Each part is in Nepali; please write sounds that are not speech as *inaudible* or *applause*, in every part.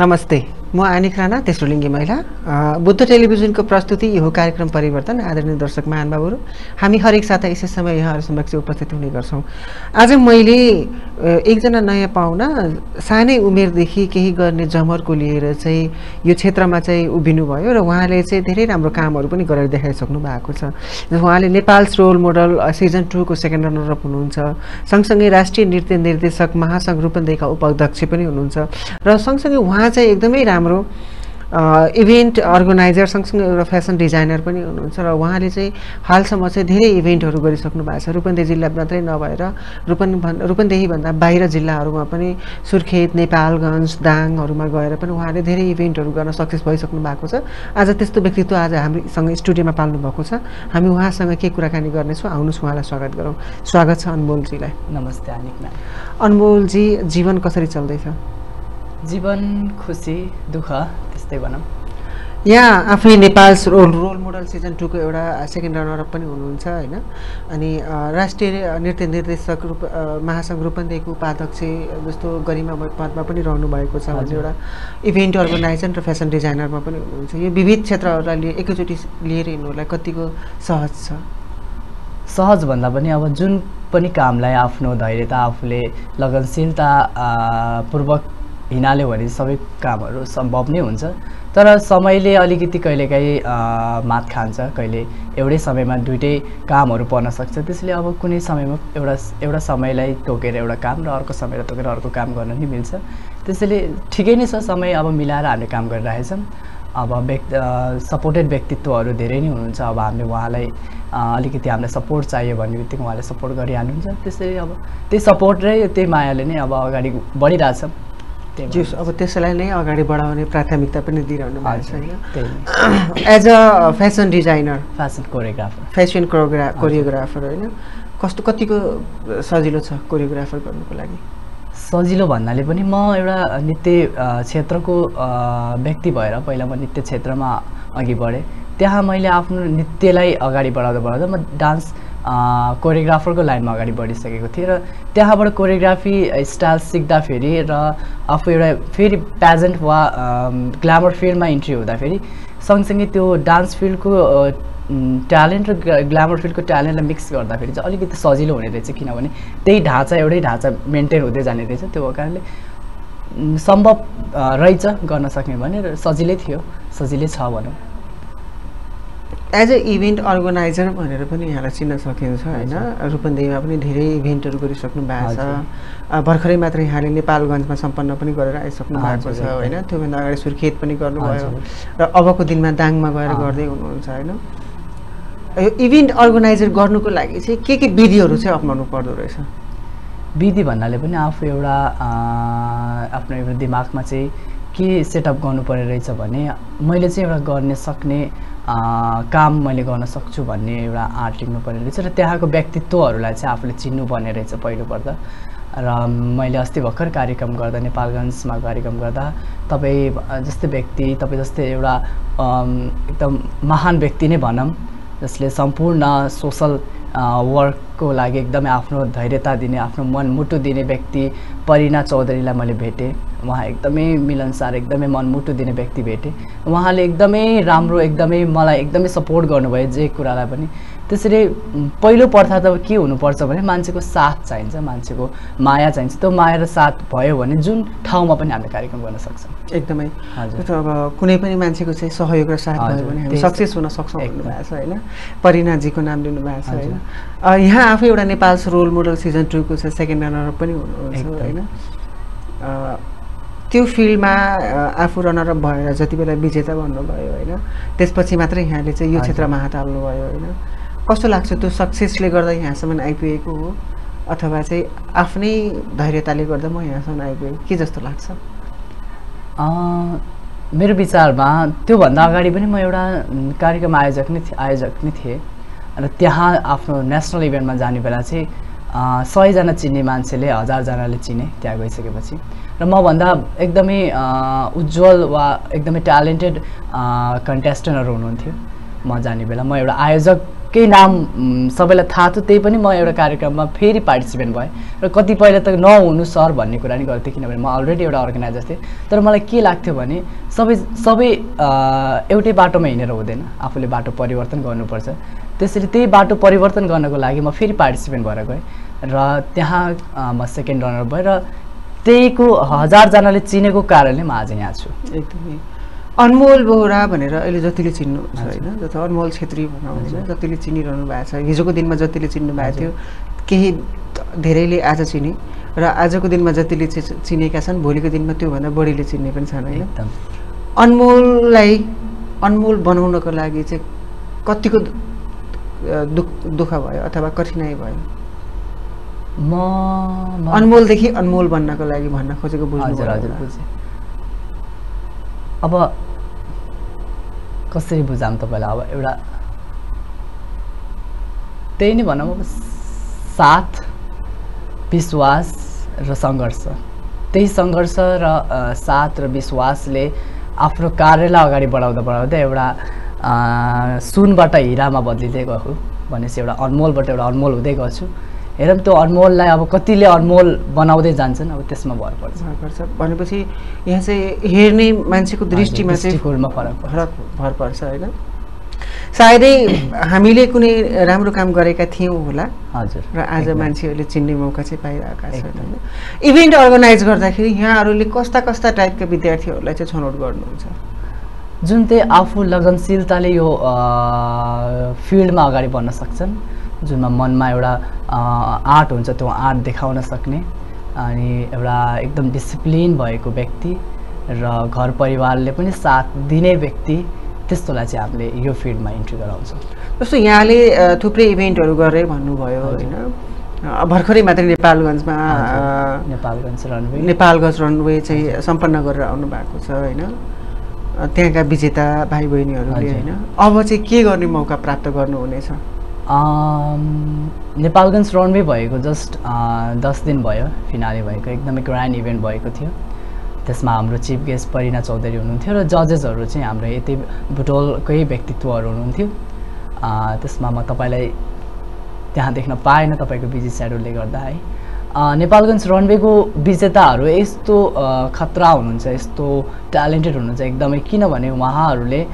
नमस्ते। म आनिक राणा तेस्रो लिङ्गी महिला। बुद्ध टेलिभिजनको प्रस्तुति यो कार्यक्रम परिवर्तन आदरणीय दर्शक महानुभावहरू हामी हरेक साता यसै समय यहाँहरू समक्ष उपस्थित हुने गर्छौँ। आज मैले एकजना नयाँ पाहुना सानै उमेरदेखि केही गर्ने जमर्को लिएर चाहिँ यो क्षेत्रमा चाहिँ उभिनु भयो र उहाँले चाहिँ धेरै राम्रो कामहरू पनि गरेर देखाइसक्नु भएको छ। उहाँले नेपाल्स रोल मोडल सिजन टूको सेकेन्ड रनर अप हुनुहुन्छ। सँगसँगै राष्ट्रिय नृत्य निर्देशक महासङ्घ रूपन्देहीका उपाध्यक्ष पनि हुनुहुन्छ। र सँगसँगै उहाँ चाहिँ एकदमै राम्रो अ, इभेन्ट अर्गनाइजर सँगसँगै एउटा फेसन डिजाइनर पनि हुनुहुन्छ र उहाँले चाहिँ हालसम्म चाहिँ धेरै इभेन्टहरू गरिसक्नु भएको छ। रूपन्देही जिल्ला मात्रै नभएर रूपन भन् रूपन्देहीभन्दा बाहिर जिल्लाहरूमा पनि सुर्खेत नेपालगञ्ज दाङहरूमा गएर पनि उहाँले धेरै इभेन्टहरू गर्न सक्सेस भइसक्नु भएको छ। आज त्यस्तो व्यक्तित्व आज हामीसँग स्टुडियोमा पाल्नु भएको छ। हामी उहाँसँग के कुराकानी गर्नेछौँ आउनुहोस् उहाँलाई स्वागत गरौँ। स्वागत छ अनमोलजीलाई। नमस्ते अनिकमा अनमोलजी जीवन कसरी चल्दैछ? जीवन खुसी दुःख त्यस्तै भनौँ। यहाँ आफै Nepal role role model season टूको एउटा सेकेन्ड रनरअप पनि हुनुहुन्छ होइन? अनि राष्ट्रिय नृत्य निर्देशक रूप महासङ्घ रूपन्देहीको उपाध्यक्ष जस्तो गरिमा पदमा पनि रहनु भएको छ भने हजुर। एउटा इभेन्ट अर्गनाइजर र फेसन डिजाइनरमा पनि हुनुहुन्छ। यो विविध क्षेत्रहरूलाई एकैचोटि लिएर हिँड्नुलाई कतिको सहज छ? सहज भन्दा पनि अब जुन पनि कामलाई आफ्नो धैर्यता आफूले लगनशीलता पूर्वक हिँडाल्यो भने सबै कामहरू सम्भव नै हुन्छ। तर समयले अलिकति कहिलेकाहीँ मात खान्छ। कहिले एउटै समयमा दुइटै कामहरू पर्न सक्छ। त्यसले अब कुनै समयमा एउटा एउटा समयलाई तोकेर एउटा काम र अर्को समयलाई तोकेर अर्को काम गर्न नि मिल्छ। त्यसैले ठिकै नै छ समय अब मिलाएर हामीले काम गरिरहेछौँ अब व्यक्ति सपोर्टेड व्यक्तित्वहरू धेरै नै हुनुहुन्छ। अब हामीले उहाँलाई अलिकति हामीलाई सपोर्ट चाहियो भन्ने बित्तिकै उहाँले सपोर्ट गरिहाल्नुहुन्छ। त्यसरी अब त्यही सपोर्ट र त्यही मायाले नै अब अगाडि बढिरहेछ। त्यही जे अब त्यसलाई नै अगाडि बढाउने प्राथमिकता पनि दिइरहनु भएको छ होइन। As a fashion designer fashion choreographer fashion choreographer choreographer होइन कस्तो कतिको सजिलो छ कोरियोग्राफर गर्नुको लागि? सजिलो भन्नाले पनि म एउटा नृत्य क्षेत्रको व्यक्ति भएर पहिला म नृत्य क्षेत्रमा अघि बढेँ। त्यहाँ मैले आफ्नो नृत्यलाई अगाडि बढाउँदा बढाउँदा म डान्स कोरियोग्राफरको लाइनमा अगाडि बढिसकेको थिएँ र त्यहाँबाट कोरियोग्राफी स्टाइल सिक्दाखेरि र आफू एउटा फेरि प्याजेन्ट वा ग्ल्यामर फिल्डमा इन्ट्री हुँदाखेरि सँगसँगै त्यो डान्स फिल्डको ट्यालेन्ट र ग्ल्यामर फिल्डको ट्यालेन्टलाई मिक्स गर्दाखेरि चाहिँ अलिकति सजिलो हुने रहेछ किनभने त्यही ढाँचा एउटै ढाँचा मेन्टेन हुँदै जाने रहेछ। त्यो कारणले सम्भव रहेछ गर्न सक्ने भने सजिलै थियो सजिलै छ भनौँ। एज अ इभेन्ट अर्गनाइजर भनेर पनि यहाँलाई चिन्न सकिन्छ होइन? रूपन्देहीमा पनि धेरै इभेन्टहरू गरिसक्नु भएको छ। भर्खरै मात्र यहाँले नेपालगञ्जमा सम्पन्न पनि गरेर आइसक्नु भएको छ होइन। त्योभन्दा अगाडि सुर्खेत पनि गर्नुभयो। र अबको दिनमा दाङमा गएर। गर्दै हुनुहुन्छ होइन? यो इभेन्ट अर्गनाइजर गर्नुको लागि चाहिँ के के विधिहरू चाहिँ अप्नाउनु पर्दो रहेछ? विधि भन्नाले पनि आफू एउटा आफ्नो एउटा दिमागमा चाहिँ के सेटअप गर्नुपर्ने रहेछ भने मैले चाहिँ एउटा गर्ने सक्ने काम मैले गर्न सक्छु भन्ने एउटा आँट लिनुपर्ने रहेछ र त्यहाँको व्यक्तित्वहरूलाई चाहिँ आफूले चिन्नुपर्ने रहेछ पहिलोपल्ट। र मैले अस्ति भर्खर कार्यक्रम गर्दा नेपालगञ्जमा कार्यक्रम गर्दा तपाईँ जस्तै व्यक्ति तपाईँ जस्तै एउटा एकदम महान व्यक्ति नै भनौँ जसले सम्पूर्ण सोसल वर्कको लागि एकदमै आफ्नो धैर्यता दिने आफ्नो मन मुटु दिने व्यक्ति परिना चौधरीलाई मैले भेटेँ। उहाँ एकदमै मिलनसार एकदमै मनमुटु दिने व्यक्ति भेटेँ। उहाँले एकदमै राम्रो एकदमै मलाई एकदमै सपोर्ट गर्नुभयो जे कुरालाई पनि। त्यसरी पहिलो पर्था त के हुनुपर्छ भने मान्छेको साथ चाहिन्छ मान्छेको माया चाहिन्छ। त्यो माया र साथ भयो भने जुन ठाउँमा पनि हामीले कार्यक्रम गर्न सक्छौँ। एकदमै। हजुर। अब कुनै पनि मान्छेको चाहिँ सहयोग र साथ भयो भने हामी सक्सेस हुन सक्छौँ। भन्नुभएको छ होइन? परिनाजीको नाम लिनुभएको छ होइन? यहाँ आफै एउटा नेपाल रोल मोडल सिजन टूको छ सेकेन्ड रनर पनि हुनुहुन्छ। होइन? त्यो फिल्डमा आफू रनरअप भएर जति बेला विजेता बन्नुभयो होइन? त्यसपछि मात्रै यहाँले चाहिँ यो। क्षेत्रमा हात हाल्नुभयो होइन? कस्तो लाग्छ त्यो सक्सेसले गर्दा यहाँसम्म आइपुगेको हो? अथवा चाहिँ आफ्नै धैर्यताले गर्दा म यहाँसम्म आइपुगेँ के जस्तो लाग्छ? मेरो विचारमा त्योभन्दा अगाडि पनि म एउटा कार्यक्रम आयोजक नै आयोजक नै थिएँ। र त्यहाँ आफ्नो नेसनल इभेन्टमा जाने बेला चाहिँ सयजना चिन्ने मान्छेले हजारजनाले चिने त्यहाँ गइसकेपछि। र मभन्दा एकदमै उज्जवल वा एकदमै ट्यालेन्टेड कन्टेस्टेन्टहरू हुनुहुन्थ्यो म जाने बेला। म एउटा आयोजक केही नाम सबैलाई थाहा थियो त्यही पनि म एउटा कार्यक्रममा फेरि पार्टिसिपेन्ट भएँ। र कतिपयले त नहुनु सर भन्ने कुरा नि गर्थेँ किनभने म अलरेडी एउटा अर्गनाइजर थिएँ। तर मलाई के लाग्थ्यो भने सबै सबै एउटै बाटोमा हिँडेर हुँदैन। आफूले बाटो परिवर्तन गर्नुपर्छ। त्यसरी त्यही बाटो परिवर्तन गर्नको लागि म फेरि पार्टिसिपेन्ट भएर गएँ। र त्यहाँ म सेकेन्ड रनर भएँ र त्यहीको हजारजनाले चिनेको कारणले म आज यहाँ छु। एकदमै। अनमोल बोहरा भनेर अहिले जतिले चिन्नुहुन्छ होइन जस्तो अनमोल छेत्री भन्नुहुन्छ जतिले चिनिरहनु भएको छ। हिजोको दिनमा जतिले चिन्नु भएको थियो केही धेरैले आज चिने र आजको दिनमा जतिले चिनेका छन् भोलिको दिनमा त्योभन्दा बढीले चिन्ने पनि छन् होइन। अनमोललाई अनमोल बनाउनको लागि चाहिँ कतिको दुख दुःख भयो अथवा कठिनाइ भयो? म अनमोलदेखि अनमोल बन्नको लागि भन्न खोजेको बुझ्नु हजुर हजुर। बुझेँ। अब कसरी बुझाउँ तपाईँलाई अब एउटा त्यही नै भनौँ साथ विश्वास र सङ्घर्ष। त्यही सङ्घर्ष र साथ र विश्वासले आफ्नो कार्यलाई अगाडि बढाउँदा बढाउँदै एउटा सुनबाट हिरामा बदलिँदै गएको भनेपछि एउटा अनमोलबाट एउटा अनमोल हुँदै गएको हेरौँ त्यो अनमोललाई अब कतिले अनमोल बनाउँदै जान्छन् अब त्यसमा भर पर्छ। पर्छ भनेपछि यहाँ चाहिँ हेर्ने मान्छेको दृष्टिमा चाहिँ फरक फरक भर पर्छ होइन? सायदै हामीले कुनै राम्रो काम गरेका थियौँ होला। हजुर र आज। मान्छेहरूले चिन्ने मौका चाहिँ पाइरहेका छन् होइन? इभेन्ट अर्गनाइज गर्दाखेरि यहाँहरूले कस्ता कस्ता टाइपका विद्यार्थीहरूलाई चाहिँ छनौट गर्नुहुन्छ? जुन चाहिँ आफू लगनशीलताले यो फिल्डमा अगाडि बढ्न सक्छन् जुनमा मनमा एउटा आर्ट हुन्छ त्यो आर्ट देखाउन सक्ने। अनि एउटा एकदम डिसिप्लिन भएको व्यक्ति र घर परिवारले पनि साथ दिने व्यक्ति त्यस्तोलाई चाहिँ हामीले यो फिल्डमा इन्ट्री गराउँछौँ। जस्तो यहाँले थुप्रै इभेन्टहरू गरेर भन्नुभयो होइन। भर्खरै मात्रै नेपालगञ्जमा नेपालगञ्ज रनवे। नेपालगञ्ज रनवे चाहिँ सम्पन्न गरेर आउनु भएको छ होइन। त्यहाँका विजेता भाइ बहिनीहरूले। होइन। अब चाहिँ के गर्ने मौका प्राप्त गर्नुहुनेछ? नेपालगञ्ज रनवे भएको जस्ट दस दिन भयो फिनाले भएको एकदमै ग्रान्ड इभेन्ट भएको थियो। त्यसमा हाम्रो चिफ गेस्ट परिना चौधरी हुनुहुन्थ्यो र जजेसहरू चाहिँ हाम्रो यति बुटोलकै व्यक्तित्वहरू हुनुहुन्थ्यो। अ, त्यसमा म तपाईँलाई त्यहाँ देख्न पाएन तपाईँको बिजी सेड्युलले गर्दा है। नेपालगञ्ज रनवेको विजेताहरू यस्तो खतरा हुनुहुन्छ यस्तो ट्यालेन्टेड हुनुहुन्छ एकदमै किनभने उहाँहरूले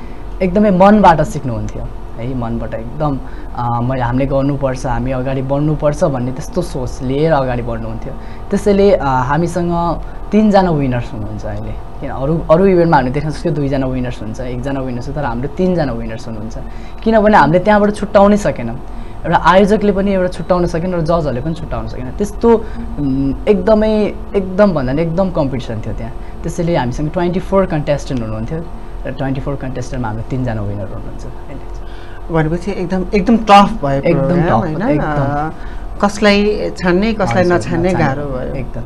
एकदमै मनबाट सिक्नुहुन्थ्यो। है मनबाट एकदम मैले हामीले गर्नुपर्छ हामी अगाडि बढ्नुपर्छ भन्ने त्यस्तो सोच लिएर अगाडि बढ्नुहुन्थ्यो। त्यसैले हामीसँग तिनजना विनर्स हुनुहुन्छ अहिले। किन अरू अरू इभेन्टमा हामीले देख्न सक्छौँ दुईजना विनर्स हुन्छ एकजना विनर्स हुन्छ तर हाम्रो तिनजना विनर्स हुनुहुन्छ। किनभने हामीले त्यहाँबाट छुट्याउनै सकेनौँ। एउटा आयोजकले पनि एउटा छुट्याउन सकेन र जजहरूले पनि छुट्याउन सकेन। त्यस्तो एकदमै एकदम भन्दा पनि एकदम कम्पिटिसन थियो त्यहाँ। त्यसैले हामीसँग ट्वेन्टी फोर कन्टेस्टेन्ट हुनुहुन्थ्यो। र ट्वेन्टी फोर कन्टेस्टेन्टमा हाम्रो तिनजना विनर हुनुहुन्छ। भनेपछि एकदम एकदम टफ भयो एकदम कसलाई छान्ने कसलाई नछान्ने गाह्रो भयो। एकदम।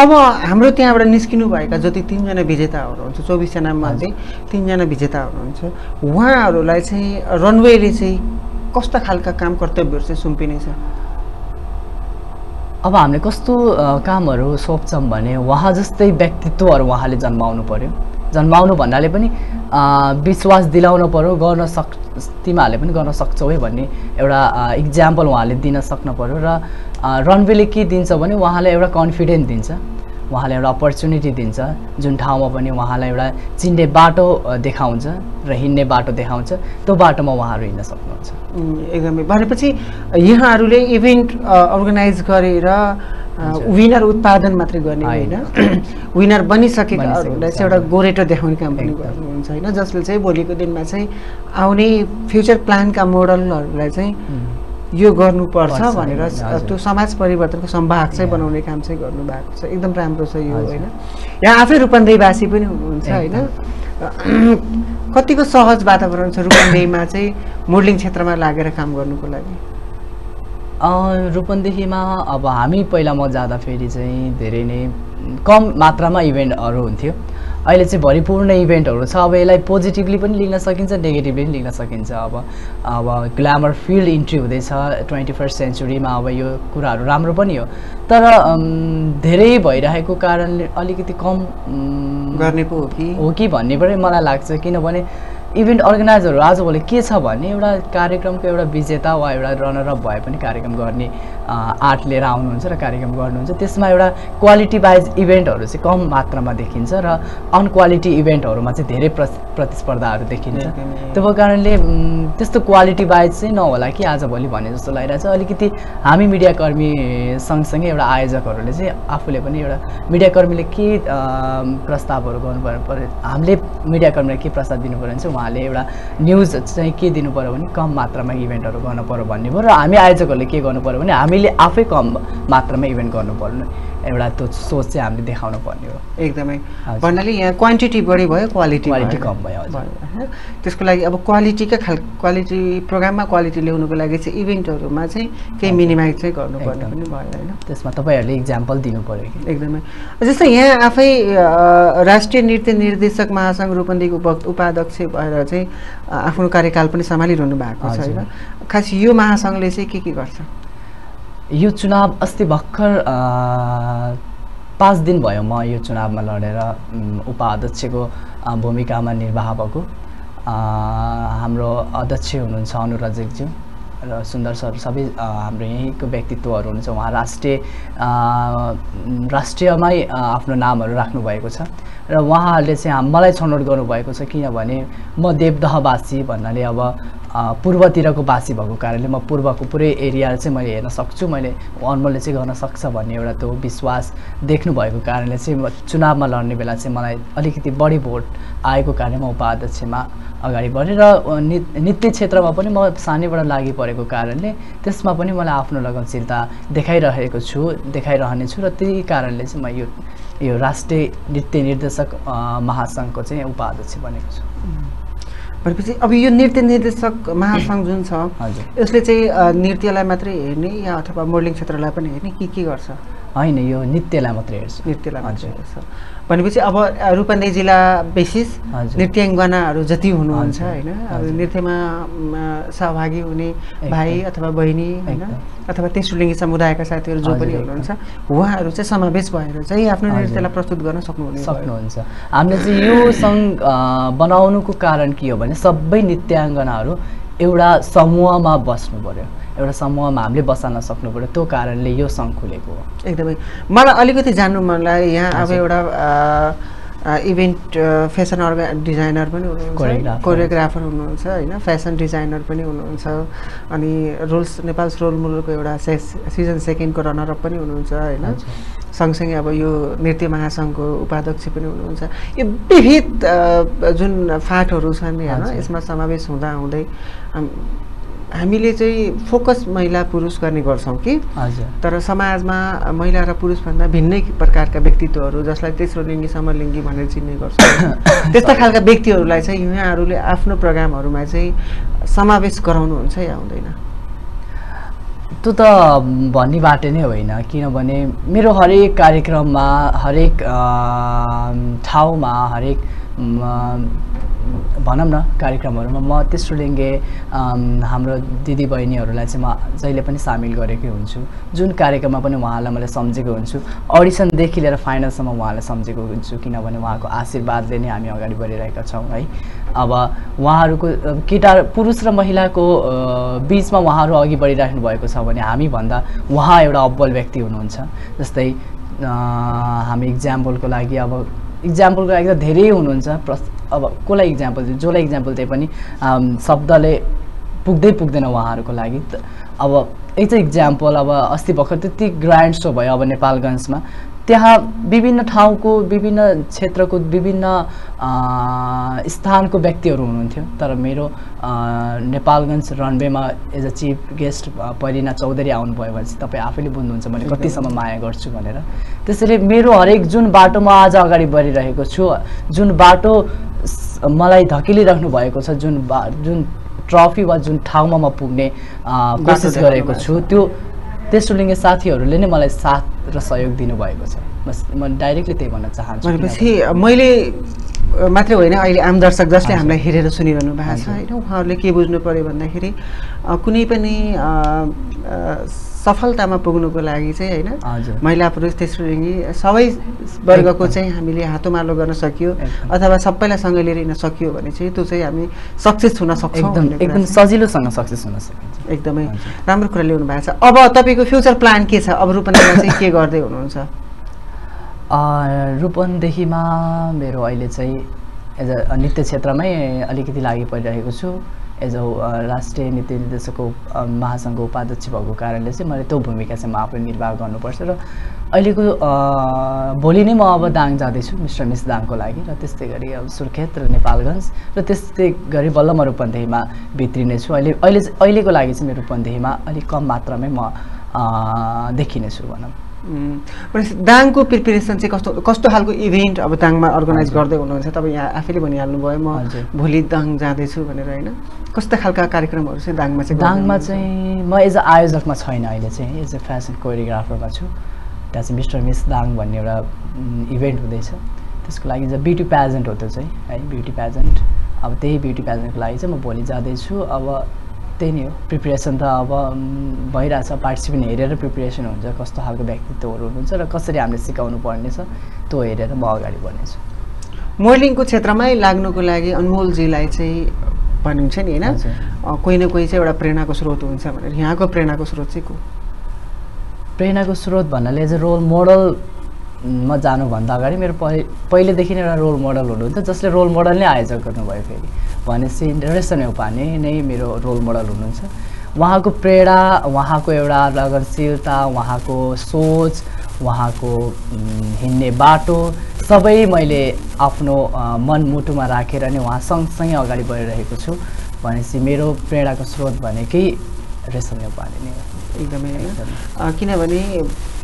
अब हाम्रो त्यहाँबाट निस्किनु भएका जति तिनजना विजेता हुनुहुन्छ चौबिसजना मध्ये तिनजना विजेता हुनुहुन्छ उहाँहरूलाई चाहिँ रनवेले चाहिँ कस्ता खालका काम कर्तव्यहरू चाहिँ सुम्पिनेछ अब हामीले कस्तो कामहरू सोच्छौँ भने उहाँ जस्तै व्यक्तित्वहरू उहाँले जन्माउनु पऱ्यो जन्माउनु भन्नाले पनि विश्वास दिलाउनु पऱ्यो गर्न सक् तिमीहरूले पनि गर्न सक्छौ है भन्ने एउटा इक्जाम्पल उहाँले दिन सक्नु पऱ्यो र रनवेले के दिन्छ भने उहाँलाई एउटा कन्फिडेन्स दिन्छ उहाँलाई एउटा अपर्च्युनिटी दिन्छ जुन ठाउँमा पनि उहाँलाई एउटा चिन्ने बाटो देखाउँछ र हिँड्ने बाटो देखाउँछ त्यो बाटोमा उहाँहरू हिँड्न सक्नुहुन्छ। एकदमै। भनेपछि यहाँहरूले इभेन्ट अर्गनाइज गरेर विनर उत्पादन मात्रै गर्ने होइन। *clears throat* विनर बनिसकेकाहरूलाई चाहिँ एउटा गोरेटो देखाउने काम पनि। गर्नुहुन्छ होइन। जसले चाहिँ भोलिको दिनमा चाहिँ आउने फ्युचर प्लानका मोडलहरूलाई चाहिँ यो गर्नुपर्छ पर्छ, भनेर। त्यो समाज परिवर्तनको सम्भाग चाहिँ. बनाउने काम चाहिँ गर्नुभएको छ। एकदम राम्रो छ यो। होइन। यहाँ आफै रूपन्देहीवासी पनि हुनुहुन्छ होइन। *clears throat* कतिको सहज वातावरण छ रूपन्देहीमा चाहिँ मोडलिङ क्षेत्रमा लागेर काम गर्नुको लागि? रूपन्देहीमा अब हामी पहिला म जाँदाखेरि चाहिँ धेरै नै कम मात्रामा इभेन्टहरू हुन्थ्यो। अहिले चाहिँ भरिपूर्ण इभेन्टहरू छ। अब यसलाई पोजिटिभली पनि लिन सकिन्छ नेगेटिभली पनि लिन सकिन्छ। अब अब ग्ल्यामर फिल्ड इन्ट्री हुँदैछ ट्वेन्टी फर्स्ट सेन्चुरीमा। अब यो कुराहरू राम्रो पनि हो। तर धेरै भइरहेको कारणले अलिकति कम गर्ने पो हो कि? हो कि भन्ने पनि मलाई लाग्छ। किनभने इभेन्ट अर्गनाइजरहरू आजभोलि के छ भने एउटा कार्यक्रमको एउटा विजेता वा एउटा रनरअप भए पनि कार्यक्रम गर्ने आर्ट लिएर आउनुहुन्छ र कार्यक्रम गर्नुहुन्छ। त्यसमा एउटा क्वालिटी वाइज इभेन्टहरू चाहिँ कम मात्रामा देखिन्छ र अनक्वालिटी इभेन्टहरूमा चाहिँ धेरै प्र प्रतिस्पर्धाहरू देखिन्छ। त्यो कारणले त्यस्तो क्वालिटी वाइज चाहिँ नहोला कि आजभोलि भने जस्तो लागिरहेछ। अलिकति हामी मिडियाकर्मी सँगसँगै एउटा आयोजकहरूले चाहिँ आफूले पनि एउटा मिडियाकर्मीले के प्रस्तावहरू गर्नु पर्यो हामीले मिडियाकर्मीलाई के प्रस्ताव दिनु पऱ्यो भने चाहिँ उहाँले एउटा न्युज चाहिँ के दिनु पऱ्यो भने कम मात्रामा इभेन्टहरू गर्नु पऱ्यो भन्ने भयो। र हामी आयोजकहरूले के गर्नु पऱ्यो भने हामीले आफै कम मात्रामा इभेन्ट गर्नु पर्ने एउटा त्यो सोच चाहिँ हामीले देखाउनु पर्ने हो एकदमै। भन्नाले यहाँ क्वान्टिटी बढी भयो क्वालिटी क्वालिटी। कम भयो? त्यसको लागि अब क्वालिटीका खाल क्वालिटी प्रोग्राममा क्वालिटी ल्याउनुको लागि चाहिँ इभेन्टहरूमा चाहिँ केही। मिनिमाइज चाहिँ गर्नुपर्ने। पनि भयो होइन त्यसमा तपाईँहरूले इक्जाम्पल दिनु पऱ्यो कि एकदमै जस्तै यहाँ आफै राष्ट्रिय नृत्य निर्देशक महासङ्घ रूपन्देहीको उप उपाध्यक्ष भएर चाहिँ आफ्नो कार्यकाल पनि सम्हालिरहनु भएको छ। होइन खास यो महासङ्घले चाहिँ के के गर्छ यो चुनाव अस्ति भर्खर पाँच दिन भयो म यो चुनावमा लडेर उपाध्यक्षको भूमिकामा निर्वाह भएको। हाम्रो अध्यक्ष हुनुहुन्छ अनुरजकज्यू र सुन्दर सर सबै हाम्रो यहीँको व्यक्तित्वहरू हुनुहुन्छ। उहाँ राष्ट्रिय राष्ट्रियमै आफ्नो नामहरू राख्नुभएको छ र उहाँहरूले चाहिँ मलाई छनौट गर्नुभएको छ किनभने म देवदहवासी भन्नाले अब पूर्वतिरको बासी भएको कारणले म पूर्वको पुरै एरिया चाहिँ मैले हेर्न सक्छु। मैले अनमोलले चाहिँ गर्न सक्छ भन्ने एउटा त्यो विश्वास देख्नु भएको कारणले चाहिँ चुनावमा लड्ने बेला चाहिँ मलाई अलिकति बढी भोट आएको कारणले म उपाध्यक्षमा अगाडि बढेँ र नृत्य क्षेत्रमा पनि म सानैबाट लागि परेको कारणले त्यसमा पनि मलाई आफ्नो लगनशीलता देखाइरहेको छु देखाइरहने छु र त्यही कारणले चाहिँ म यो यो राष्ट्रिय नृत्य निर्देशक महासङ्घको चाहिँ उपाध्यक्ष बनेको छु। भनेपछि अब यो नृत्य निर्देशक महासङ्घ जुन छ यसले चाहिँ नृत्यलाई मात्रै हेर्ने या अथवा मोडलिङ क्षेत्रलाई पनि हेर्ने के के गर्छ? होइन यो नृत्यलाई मात्रै हेर्छु नृत्यलाई मात्रै। हेर्छ भनेपछि अब रूपन्देही जिल्ला बेसिस। नृत्याङ्गनाहरू जति हुनुहुन्छ होइन। नृत्यमा सहभागी हुने भाइ। अथवा बहिनी होइन। अथवा तेस्रो समुदायका साथीहरू जो पनि। हुनुहुन्छ उहाँहरू चाहिँ समावेश भएर चाहिँ आफ्नो। नृत्यलाई प्रस्तुत गर्न सक्नुहुने भयो। सक्नुहुन्छ हामीले चाहिँ यो सङ्घ बनाउनुको कारण के हो भने सबै नृत्याङ्गनाहरू एउटा समूहमा बस्नु पऱ्यो एउटा समूहमा हामीले बसाल्न सक्नु पऱ्यो त्यो कारणले यो सङ्घ खुलेको हो। एकदमै। मलाई अलिकति जान्नु मन लाग्यो। यहाँ अब। एउटा इभेन्ट फेसन अर्गा डिजाइनर पनि हुनुहुन्छ। कोरियोग्राफर। हुनुहुन्छ होइन? फेसन डिजाइनर पनि हुनुहुन्छ। अनि रोल्स नेपाल रोल मोडलको एउटा से सिजन सेकेन्डको रनरअप पनि हुनुहुन्छ होइन। सँगसँगै अब यो नृत्य महासङ्घको उपाध्यक्ष पनि हुनुहुन्छ। यो विविध जुन फाँटहरू छन् होइन। यसमा समावेश हुँदा हुँदै हाम- हामीले चाहिँ फोकस महिला पुरुष गर्ने गर्छौँ कि। हजुर। तर समाजमा महिला र पुरुषभन्दा भिन्नै प्रकारका व्यक्तित्वहरू जसलाई तेस्रो लिङ्गी समलिङ्गी भनेर चिन्ने गर्छौँ। *coughs* त्यस्ता खालका व्यक्तिहरूलाई चाहिँ यहाँहरूले आफ्नो प्रोग्रामहरूमा चाहिँ समावेश गराउनुहुन्छ या हुँदैन? त्यो त भन्ने बाटो नै होइन किनभने मेरो हरेक कार्यक्रममा हरेक ठाउँमा हरेक भनौँ न कार्यक्रमहरूमा म तेस्रो लिङ्गे हाम्रो दिदीबहिनीहरूलाई चाहिँ म जहिले पनि सामेल गरेकै हुन्छु। जुन कार्यक्रममा पनि उहाँलाई मैले सम्झेको हुन्छु। अडिसनदेखि लिएर फाइनलसम्म उहाँलाई सम्झेको हुन्छु किनभने उहाँको आशीर्वादले नै हामी अगाडि बढिरहेका छौँ है। अब उहाँहरूको केटा पुरुष र महिलाको बिचमा उहाँहरू अघि बढिराख्नु भएको छ भने हामीभन्दा उहाँ एउटा अब्बल व्यक्ति हुनुहुन्छ। जस्तै हामी इक्जाम्पलको लागि अब इक्जाम्पलको लागि त धेरै हुनुहुन्छ। अब कसलाई इक्जाम्पल दिनु? जसलाई इक्जाम्पल दिए पनि शब्दले पुग्दै पुग्दैन उहाँहरूको लागि। अब एक चाहिँ इक्जाम्पल अब अस्ति भर्खर त्यति ग्रान्ड सो भयो अब नेपालगञ्जमा। त्यहाँ विभिन्न ठाउँको विभिन्न क्षेत्रको विभिन्न स्थानको व्यक्तिहरू हुनुहुन्थ्यो। तर मेरो Nepalgunj रनवेमा as a chief guest Parina Chaudhary आउनुभयो भने चाहिँ तपाईँ आफैले बुझ्नुहुन्छ मैले कतिसम्म माया गर्छु भनेर। त्यसैले मेरो हरेक जुन बाटो म आज अगाडि बढिरहेको छु जुन बाटो मलाई धकिलिराख्नु भएको छ जुन बा जुन ट्रफी वा जुन ठाउँमा म पुग्ने कोसिस गरेको छु त्यो तेस्रो लिङ्गे साथीहरूले नै मलाई साथ र सहयोग दिनुभएको छ बस म डाइरेक्टली त्यही भन्न चाहन्छु भनेपछि मैले मात्रै होइन अहिले आम दर्शक जसले। हामीलाई हेरेर सुनिरहनु भएको छ। होइन उहाँहरूले के बुझ्नु पऱ्यो भन्दाखेरि कुनै पनि सफलतामा पुग्नुको लागि चाहिँ होइन। महिला पुरुष तेस्रो लिङ्गी सबै वर्गको। चाहिँ हामीले हातोमालो गर्न सकियो। अथवा सबैलाई सँगै लिएर हिँड्न सकियो भने चाहिँ त्यो चाहिँ हामी सक्सेस हुन सक्छौँ एकदम सजिलोसँग सक्सेस हुन सकिन्छ। एकदमै। राम्रो कुरा ल्याउनु भएको छ। अब तपाईँको फ्युचर प्लान के छ? अब रूपन्देहीमा चाहिँ के गर्दै हुनुहुन्छ? रूपन्देहीमा मेरो अहिले चाहिँ एज अ नृत्य क्षेत्रमै अलिकति लागि परिरहेको छु। एज अ राष्ट्रिय नृत्य निर्देशकको महासङ्घको उपाध्यक्ष भएको कारणले चाहिँ मैले त्यो भूमिका चाहिँ म आफै निर्वाह गर्नुपर्छ र अहिलेको भोलि नै म अब दाङ जाँदैछु मिस्टर मिस दाङको लागि र त्यस्तै गरी अब सुर्खेत र नेपालगञ्ज र त्यस्तै गरी बल्ल म रूपन्देहीमा भित्रिनेछु। अहिले अहिले अहिलेको लागि चाहिँ मेरो रूपन्देहीमा अलिक कम मात्रामै म देखिनेछु भनौँ। भनेपछि दाङको प्रिपेरेसन चाहिँ कस्तो कस्तो खालको इभेन्ट अब दाङमा अर्गनाइज। गर्दै हुनुहुन्छ तपाईँ यहाँ आफैले भनिहाल्नु भयो म। भोलि दाङ जाँदैछु भनेर होइन कस्ता खालका कार्यक्रमहरू चाहिँ दाङमा चाहिँ दाङमा? चाहिँ म एज अ आयोजकमा छैन अहिले चाहिँ एज अ फेसन कोरियोग्राफरमा छु त्यहाँ चाहिँ मिस्टर मिस दाङ भन्ने एउटा इभेन्ट हुँदैछ त्यसको लागि चाहिँ ब्युटी प्याजेन्ट हो त्यो चाहिँ है ब्युटी प्याजेन्ट अब त्यही ब्युटी प्याजेन्टको लागि चाहिँ म भोलि जाँदैछु अब त्यही नै हो। प्रिपेरेसन त अब भइरहेछ। पार्टिसिपेन्ट हेरेर प्रिपेरेसन हुन्छ कस्तो खालको व्यक्तित्वहरू हुनुहुन्छ र कसरी हामीले सिकाउनु पर्ने छ त्यो हेरेर म अगाडि बढ्नेछु। मोडलिङको क्षेत्रमै लाग्नुको लागि अनमोलजीलाई चाहिँ भनिन्छ नि होइन? कोही न कोही चाहिँ एउटा प्रेरणाको स्रोत हुन्छ भनेर। यहाँको प्रेरणाको स्रोत चाहिँ को? प्रेरणाको स्रोत भन्नाले एज अ रोल मोडल म जानुभन्दा अगाडि मेरो पहि पहिलेदेखि नै एउटा रोल मोडल हुनुहुन्थ्यो जसले रोल मोडल नै आयोजक गर्नुभयो फेरि। भनेपछि रेसन नेउपाने नै मेरो रोल मोडल हुनुहुन्छ। उहाँको प्रेरणा उहाँको एउटा लगनशीलता उहाँको सोच उहाँको हिँड्ने बाटो सबै मैले आफ्नो अ, मनमुटुमा राखेर नै उहाँ सँगसँगै अगाडि बढिरहेको छु। भनेपछि मेरो प्रेरणाको स्रोत भनेकै रेसन नेउपाने नै हो। एकदमै होइन। किनभने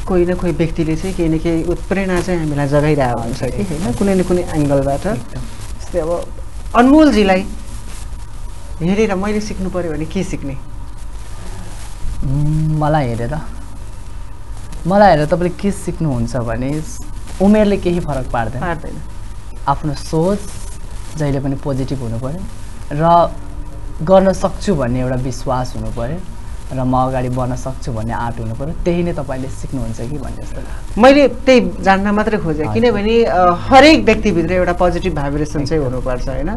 कोही न कोही व्यक्तिले चाहिँ केही न केही उत्प्रेरणा चाहिँ हामीलाई जगाइरहेको हुन्छ कि होइन? कुनै न कुनै एङ्गलबाट। जस्तै अब अनमोलजीलाई हेरेर मैले सिक्नु पऱ्यो भने के सिक्ने? मलाई हेरेर? मलाई हेरेर तपाईँले के सिक्नुहुन्छ भने उमेरले केही फरक पार्दैन। पार्दैन। आफ्नो सोच जहिले पनि पोजिटिभ हुनु पऱ्यो र गर्न सक्छु भन्ने एउटा विश्वास हुनु पऱ्यो र म अगाडि बढ्न सक्छु भन्ने आँट हुनु पऱ्यो त्यही नै तपाईँले सिक्नुहुन्छ कि भन्ने जस्तो। मैले त्यही जान्न मात्रै खोजेँ। किनभने हरेक व्यक्तिभित्र एउटा पोजिटिभ भाइब्रेसन चाहिँ हुनुपर्छ होइन?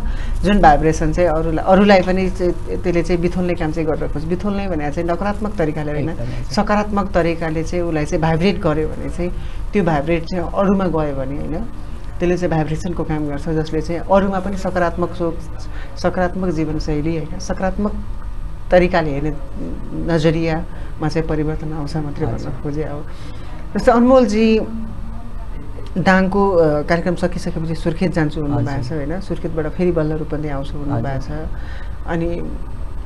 जुन भाइब्रेसन चाहिँ अरूलाई अरूलाई पनि त्यसले चाहिँ बिथोल्ने काम चाहिँ गरेर खोज्छ। बिथोल्ने भने चाहिँ नकारात्मक तरिकाले होइन। सकारात्मक तरिकाले चाहिँ उसलाई चाहिँ भाइब्रेट गर्यो भने चाहिँ त्यो भाइब्रेट चाहिँ अरूमा गयो भने होइन? त्यसले चाहिँ भाइब्रेसनको काम गर्छ जसले चाहिँ अरूमा पनि सकारात्मक सोच सकारात्मक जीवनशैली होइन? सकारात्मक तरिकाले हेर्ने नजरियामा चाहिँ परिवर्तन आउँछ मात्रै भन्न। खोजेँ अब जस्तै अनमोलजी दाङको कार्यक्रम सकिसकेपछि सुर्खेत जान्छु भन्नुभएको छ होइन? सुर्खेतबाट फेरि बल्ल रूपन्देही आउँछु भन्नुभएको छ। अनि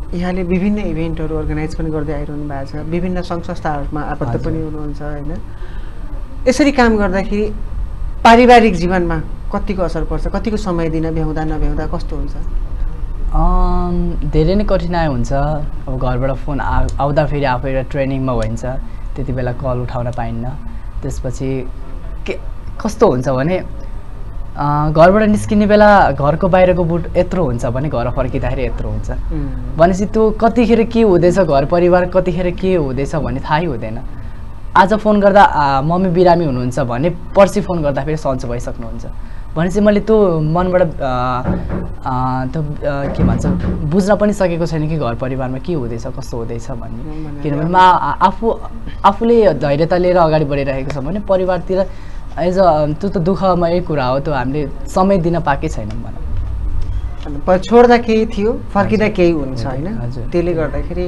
यहाँले विभिन्न इभेन्टहरू अर्गनाइज पनि गर्दै आइरहनु भएको छ। विभिन्न सङ्घ संस्थाहरूमा आबद्ध। पनि हुनुहुन्छ होइन? यसरी काम गर्दाखेरि पारिवारिक जीवनमा कतिको असर पर्छ? कतिको समय दिन भ्याउँदा नभ्याउँदा कस्तो हुन्छ? धेरै नै कठिनाइ हुन्छ। अब घरबाट फोन आ आउँदाखेरि आफू एउटा ट्रेनिङमा भइन्छ त्यति बेला कल उठाउन पाइन्न। त्यसपछि के कस्तो हुन्छ भने घरबाट निस्किने बेला घरको बाहिरको बुट यत्रो हुन्छ भने घर फर्किँदाखेरि यत्रो हुन्छ। भनेपछि त्यो कतिखेर के हुँदैछ घर परिवार कतिखेर के हुँदैछ भन्ने थाहै हुँदैन। आज फोन गर्दा मम्मी बिरामी हुनुहुन्छ भने पर्सि फोन गर्दाखेरि सन्चो भइसक्नुहुन्छ। भनेपछि मैले त्यो मनबाट त्यो के भन्छ बुझ्न पनि सकेको छैन कि घर परिवारमा के हुँदैछ कस्तो हुँदैछ भन्ने किनभने म आफू आफूले धैर्यता लिएर अगाडि बढिरहेको छ भने परिवारतिर एज अ त्यो त दुःखमय कुरा हो त्यो हामीले समय दिन पाएकै छैनौँ भनौँ छोड्दा केही थियो फर्किँदा। केही हुन्छ होइन। त्यसले गर्दाखेरि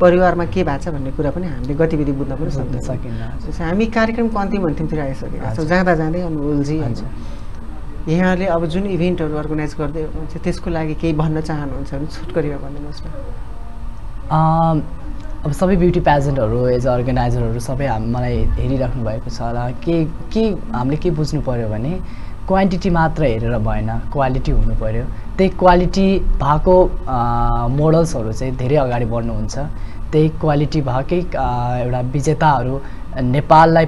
परिवारमा के भएको छ भन्ने कुरा पनि हामीले गतिविधि बुझ्न पनि सक्दैनौँ। जस्तै हामी कार्यक्रमको अन्तिम अन्तिमतिर आइसकेका छौँ। जाँदा जाँदै अनुगुलजी हजुर। यहाँले अब जुन इभेन्टहरू अर्गनाइज गर्दै हुनुहुन्छ त्यसको लागि केही भन्न चाहनुहुन्छ भने छुट गरेर भनिदिनुहोस् न। अब सबै ब्युटी प्याजेन्टहरू एज अर्गनाइजरहरू सबै हाम मलाई हेरिराख्नु भएको छ होला। के के हामीले के बुझ्नु पऱ्यो भने क्वान्टिटी मात्र हेरेर भएन क्वालिटी हुनु पऱ्यो त्यही क्वालिटी भएको मोडल्सहरू चाहिँ धेरै अगाडि बढ्नुहुन्छ। त्यही क्वालिटी भएकै एउटा विजेताहरू नेपाललाई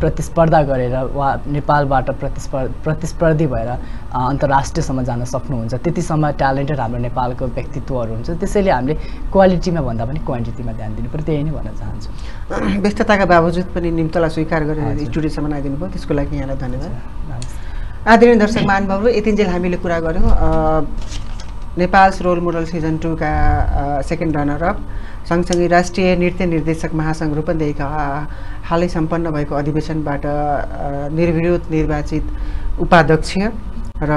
प्रतिस्पर्धा गरेर वा नेपालबाट प्रतिस्पर् प्रतिस्पर्धी भएर अन्तर्राष्ट्रियसम्म जान सक्नुहुन्छ। त्यतिसम्म ट्यालेन्टेड हाम्रो नेपालको व्यक्तित्वहरू हुन्छ। त्यसैले हामीले क्वालिटीमा भन्दा पनि क्वान्टिटीमा ध्यान दिनु पऱ्यो त्यही नै भन्न चाहन्छु। *clears throat* व्यस्तताका बावजुद पनि निम्तलाई स्वीकार गरेर। स्टुडियोसम्म आइदिनु भयो त्यसको लागि यहाँलाई धन्यवाद। आदरणीय दर्शक महानुभावहरू यतिन्जेल हामीले कुरा गऱ्यौँ। नेपाल्स रोल मोडल सिजन टूका सेकेन्ड रनर अप। सँगसँगै राष्ट्रिय नृत्य निर्देशक महासङ्घ रूपन्देहीका हालै सम्पन्न भएको अधिवेशनबाट निर्विरोध निर्वाचित उपाध्यक्ष र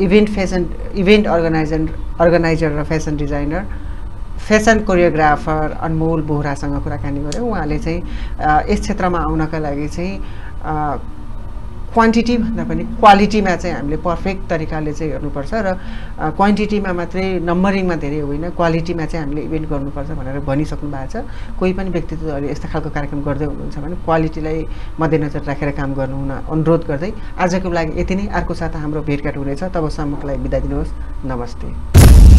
event fashion event organiser organiser र fashion designer fashion choreographer Anmol बोहरासँग कुराकानी गऱ्यौँ उहाँले चाहिँ यस क्षेत्रमा आउनका लागि चाहिँ क्वान्टिटी भन्दा पनि क्वालिटीमा चाहिँ हामीले पर्फेक्ट तरिकाले चाहिँ हेर्नुपर्छ र क्वान्टिटीमा मात्रै नम्बरिङमा धेरै होइन क्वालिटीमा चाहिँ हामीले इभेन्ट गर्नुपर्छ भनेर भनिसक्नु भएको छ। कोही पनि व्यक्तित्वहरूले यस्तो खालको कार्यक्रम गर्दै हुनुहुन्छ भने क्वालिटीलाई मध्यनजर राखेर काम गर्नु हुन अनुरोध गर्दै आजको लागि यति नै। अर्को साता हाम्रो भेटघाट हुनेछ। तबसम्मको लागि बिदा दिनुहोस्। नमस्ते।